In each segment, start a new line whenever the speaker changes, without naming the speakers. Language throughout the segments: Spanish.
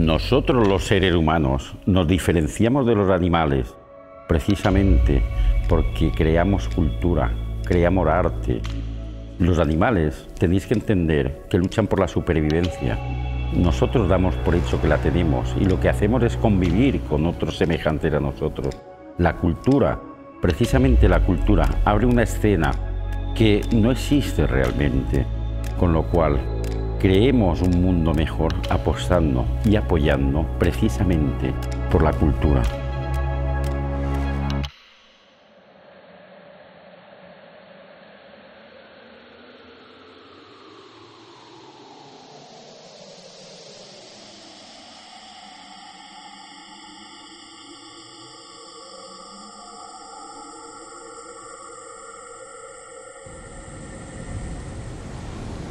Nosotros los seres humanos nos diferenciamos de los animales precisamente porque creamos cultura, creamos arte. Los animales tenéis que entender que luchan por la supervivencia. Nosotros damos por hecho que la tenemos y lo que hacemos es convivir con otros semejantes a nosotros. La cultura, precisamente la cultura, abre una escena que no existe realmente, con lo cual creemos un mundo mejor apostando y apoyando precisamente por la cultura.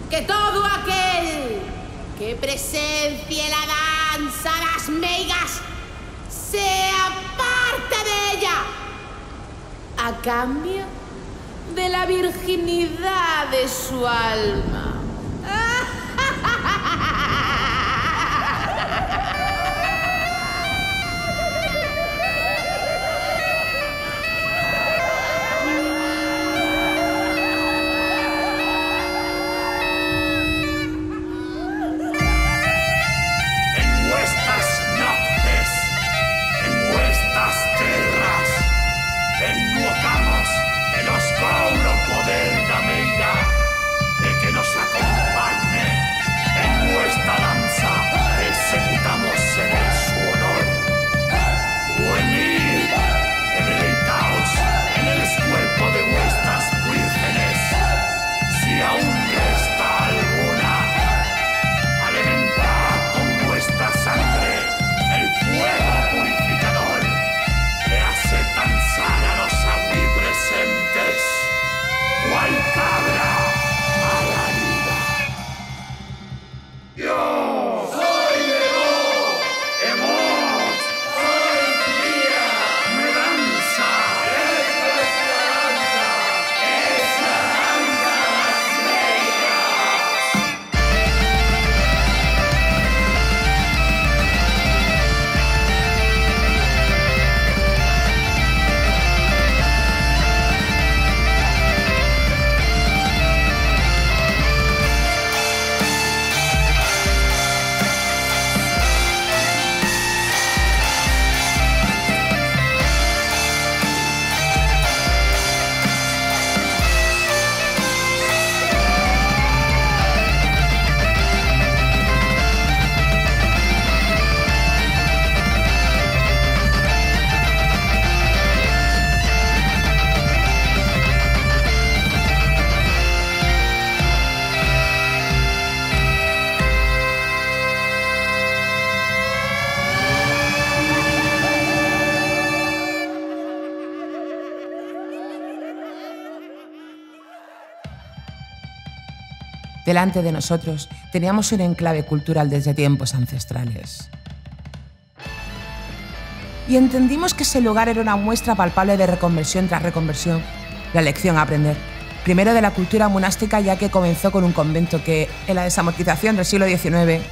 que todo aquel que presencie la danza las meigas sea parte de ella a cambio de la virginidad de su alma.
Delante de nosotros teníamos un enclave cultural desde tiempos ancestrales. Y entendimos que ese lugar era una muestra palpable de reconversión tras reconversión, la lección a aprender. Primero de la cultura monástica, ya que comenzó con un convento que, en la desamortización del siglo XIX,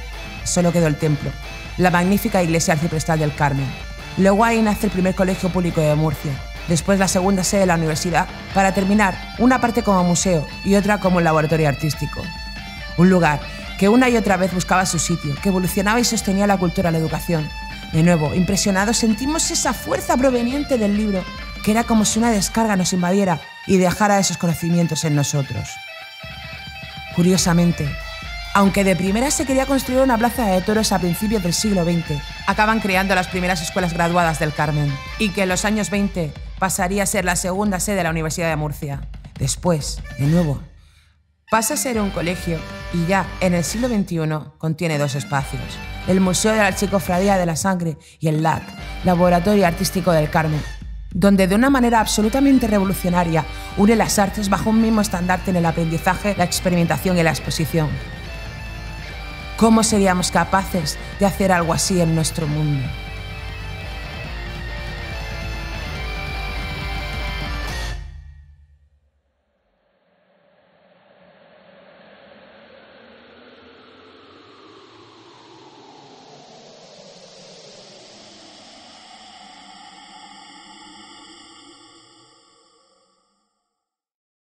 solo quedó el templo, la magnífica iglesia arciprestal del Carmen. Luego ahí nace el primer colegio público de Murcia, después la segunda sede de la universidad, para terminar una parte como museo y otra como laboratorio artístico. Un lugar que una y otra vez buscaba su sitio, que evolucionaba y sostenía la cultura, la educación. De nuevo, impresionados, sentimos esa fuerza proveniente del libro, que era como si una descarga nos invadiera y dejara esos conocimientos en nosotros. Curiosamente, aunque de primera se quería construir una plaza de toros a principios del siglo XX, acaban creando las primeras escuelas graduadas del Carmen y que en los años 20 pasaría a ser la segunda sede de la Universidad de Murcia. Después, de nuevo, pasa a ser un colegio y ya en el siglo XXI contiene dos espacios, el Museo de la Archicofradía de la Sangre y el LAC, Laboratorio Artístico del Carmen, donde de una manera absolutamente revolucionaria une las artes bajo un mismo estandarte en el aprendizaje, la experimentación y la exposición. ¿Cómo seríamos capaces de hacer algo así en nuestro mundo?